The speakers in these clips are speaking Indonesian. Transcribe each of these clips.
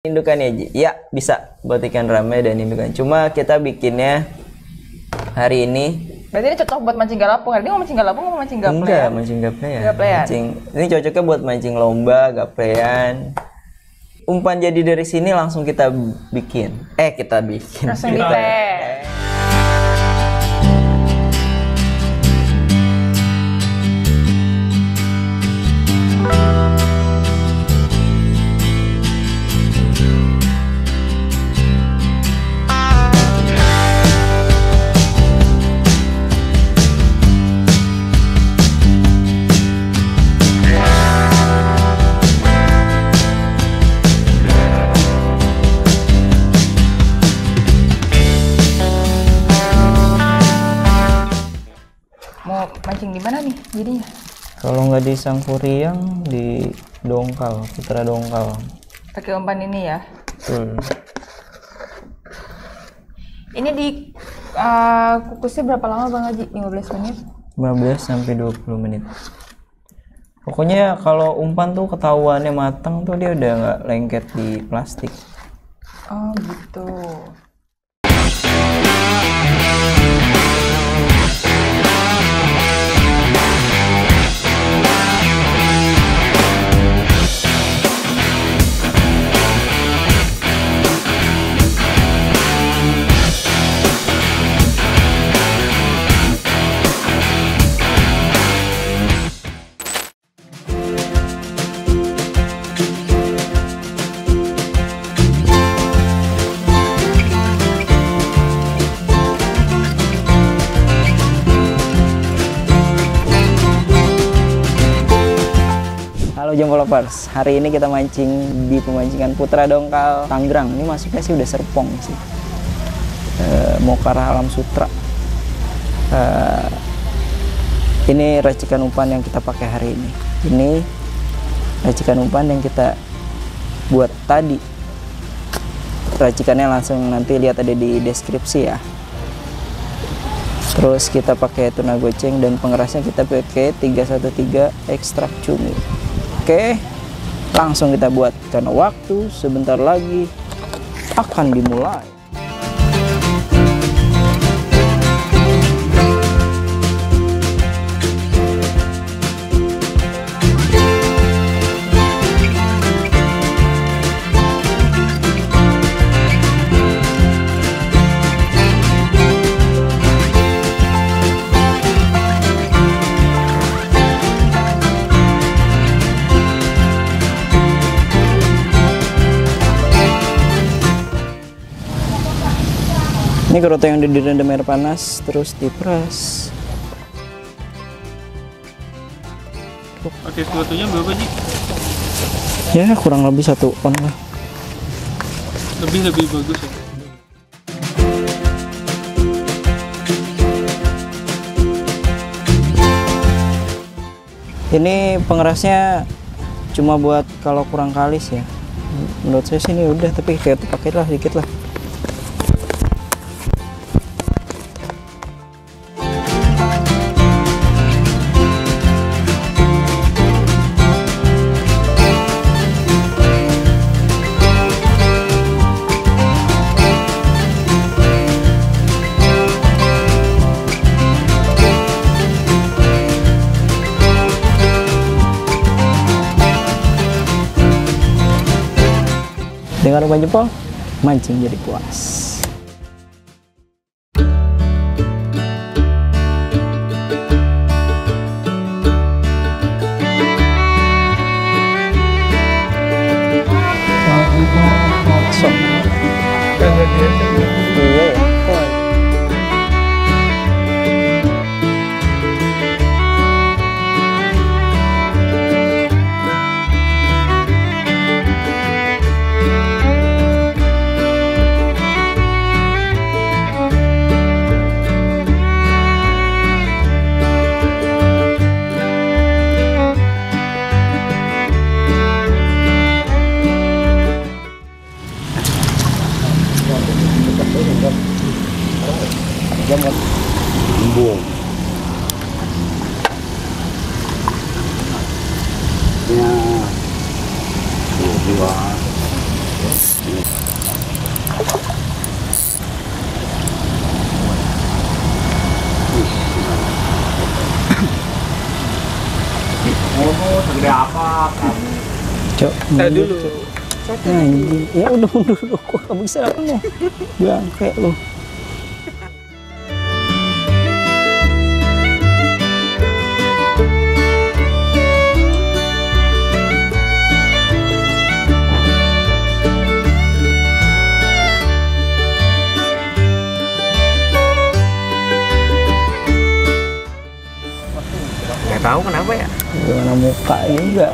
indukan ya Ji? Ya bisa buat ikan rame dan indukan. Cuma kita bikinnya hari ini Berarti ini cocok buat mancing galapung. Hari ini mau mancing galapung mau mancing gaple enggak mancing gaplean. Gaplean. Mancing ini cocoknya buat mancing lomba, gaplean. Umpan jadi dari sini langsung kita bikin. Eh kita bikin. Langsung Kita- mancing di mana nih jadinya? Kalau nggak di Sangkuriang di Dongkal, Putra Dongkal. Pakai umpan ini ya. Betul. Ini di uh, kukusnya berapa lama Bang Haji? 15 menit? 15 sampai 20 menit. Pokoknya kalau umpan tuh ketahuannya matang tuh dia udah nggak lengket di plastik. Oh gitu. Lovers, hari ini kita mancing di pemancingan Putra Dongkal, Tangerang. Ini masuknya sih udah Serpong sih. Eh, mau ke arah Alam Sutra. Eh, ini racikan umpan yang kita pakai hari ini. Ini racikan umpan yang kita buat tadi. Racikannya langsung nanti lihat ada di deskripsi ya. Terus kita pakai tuna goceng dan pengerasnya kita pakai 313 ekstrak cumi. Oke, langsung kita buat karena waktu sebentar lagi akan dimulai. Ini keroto yang udah direndam air panas terus diperas. Pakai sesuatunya berapa sih? Ya kurang lebih satu on lah. Lebih lebih bagus ya. Ini pengerasnya cuma buat kalau kurang kalis ya. Menurut saya sih ini udah tapi kayak pakai lah dikit lah. Dengan umpan jempol, mancing jadi puas. Cok, dulu. Anjing. Ya udah mundur dulu. Kok kamu bisa lu? Bangke lu. Gak tahu kenapa ya. Gimana muka juga.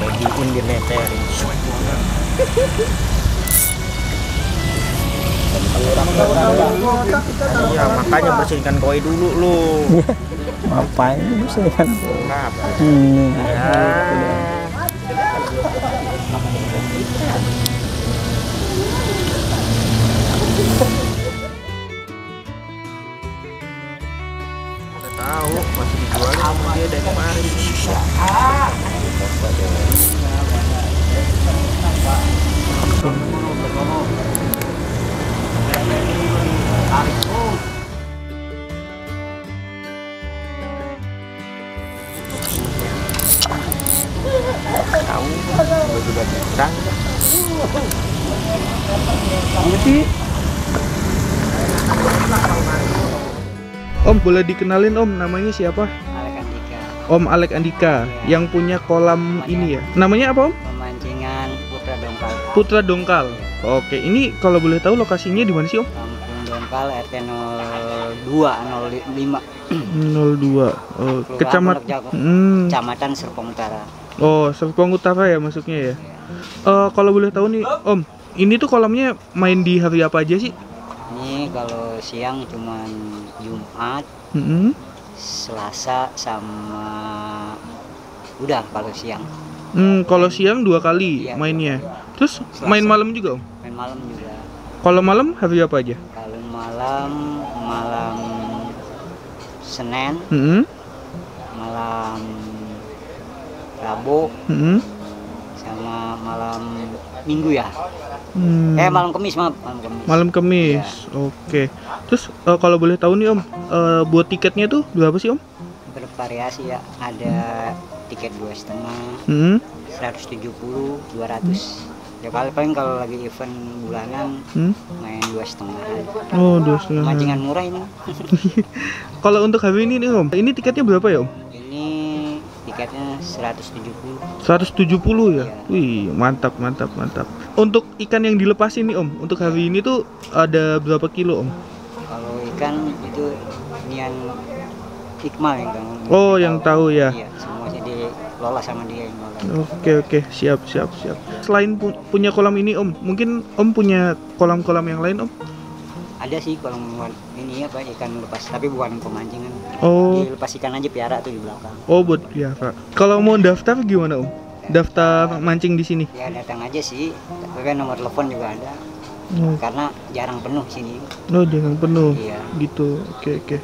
Bagiin di neterin. Iya, makanya bersihkan koi dulu lu. Ngapain lu sih kan? Kenapa? Hmm. Ya. Tahu masih dijual sama dia dari kemarin. Tahu, gue juga datang. Om boleh dikenalin Om namanya siapa? Alek Andika Om Alek Andika yang punya kolam ini ya. Namanya apa Om? pemancingan Putra Dongkal Putra Dongkal. Oke, ini kalau boleh tahu lokasinya di mana sih Om? Kampung Dongkal RT 02 05 02. Oh, kecamat. Pondok Jago. Hmm. Kecamatan Serpong Utara Oh, Serpong Utara ya masuknya ya. Eh, kalau boleh tahu nih Om, ini tuh kolamnya main di hari apa aja sih? Kalau siang cuman Jumat Hmm. Selasa sama udah kalau siang Hmm, kalau siang dua kali Iya. mainnya. Terus main malam juga Om? main malam juga Kalau malam hari apa aja? kalau malam malam Senin Hmm. malam Rabu Hmm. Malam Minggu ya Hmm. eh malam Kamis maaf malam Kamis Malam Kamis. Oke. Terus eh, kalau boleh tahu nih Om, eh, buat tiketnya tuh berapa sih Om? bervariasi ya ada tiket dua setengah Hmm. 170 200 ya paling paling kalau lagi event bulanan Hmm. main dua setengah Oh, dua setengah. mancingan murah ini Kalau untuk hari ini nih Om, ini tiketnya berapa ya Om? Ini tiketnya 170 170 ya? Iya. Wih, mantap, mantap, mantap. Untuk ikan yang dilepasin nih Om, untuk hari ini tuh ada berapa kilo Om? kalau ikan itu nian Iqmal yang kamu Oh, yang tahu ya. iya semuanya dikelola sama dia yang Oke, oke, siap, siap, siap. Selain pu- punya kolam ini Om, mungkin Om punya kolam-kolam yang lain Om? ada sih kalau buat ini apa ikan lepas tapi bukan pemancingan Oh, dilepas ikan aja piara tuh di belakang. Oh buat biasa. Kalau mau daftar gimana Om? Daftar mancing di sini? ya datang aja sih. Tapi kan nomor telepon juga ada. Oh, karena jarang penuh sini. Oh jangan penuh. iya. Gitu. Oke oke.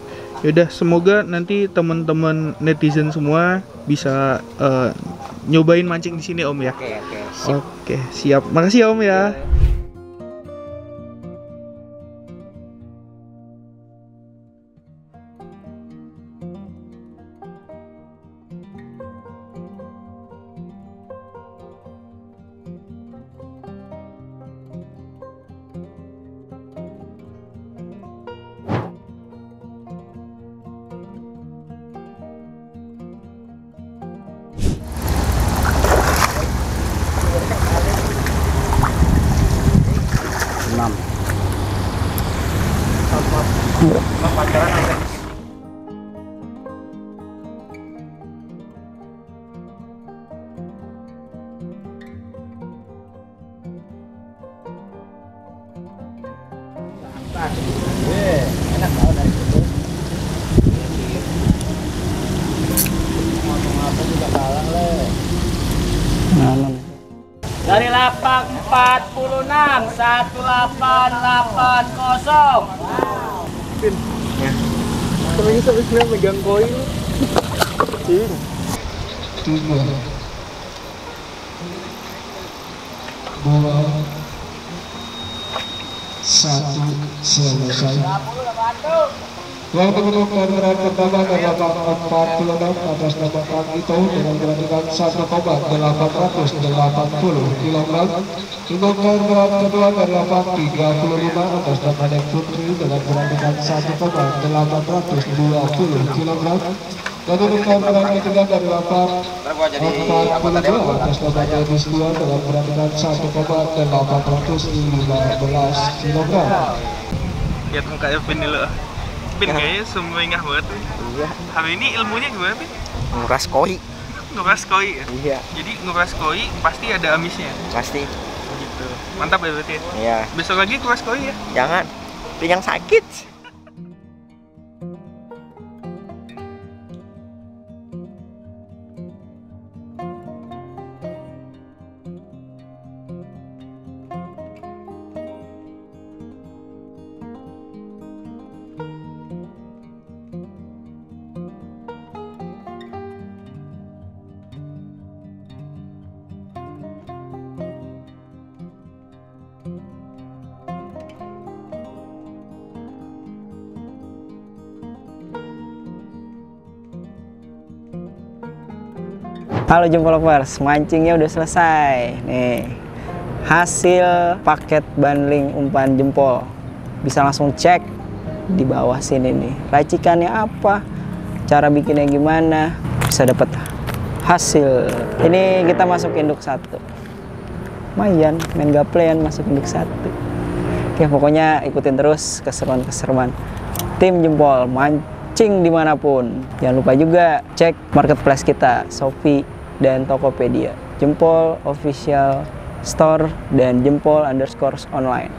Yaudah semoga nanti teman-teman netizen semua bisa eh, nyobain mancing di sini om ya. Oke oke. Sip oke siap. Makasih ya om ya. Enam Nanon. Dari lapak 46 1880. Temennya sampai megang koin tiga dua satu selesai yang menemukan berat pertama adalah 46 atas nama Kang Ito dengan berat 1,880 kg. Menemukan berat kedua adalah 35 atas nama Nek Putri dengan berat 1,820 kg. Dan menemukan berat ketiga adalah 42 atas nama Dennis Dua dengan berat 1,815 kg. Lihat muka Pin dulu. Pin kayaknya semua ingat banget. Iya, Hari ini ilmunya gimana Pin? nguras koi. Nguras koi ya? Iya, Jadi nguras koi pasti ada amisnya. pasti. Gitu. Mantap ya berarti ya. Iya, Besok lagi nguras koi ya. jangan. Pinggang sakit. Halo jempol lovers, mancingnya udah selesai. Nih, hasil paket bundling umpan jempol. Bisa langsung cek di bawah sini nih. Racikannya apa? Cara bikinnya gimana? Bisa dapat hasil. Ini kita masuk induk satu. Lumayan, main gaplayan masuk induk satu. Oke, pokoknya ikutin terus keseruan-keseruan tim jempol mancing di mana pun. Jangan lupa juga cek marketplace kita, Shopee dan Tokopedia. Jempol official store dan jempol underscore online.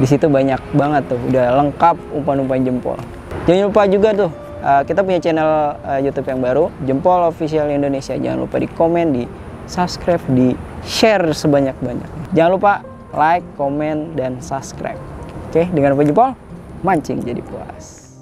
Di situ banyak banget tuh, udah lengkap umpan-umpan jempol. Jangan lupa juga tuh, uh, kita punya channel uh, YouTube yang baru, Jempol Official Indonesia. Jangan lupa di komen, di subscribe, di share sebanyak-banyaknya. Jangan lupa like, komen, dan subscribe. Oke, dengan apa jempol? Mancing jadi puas.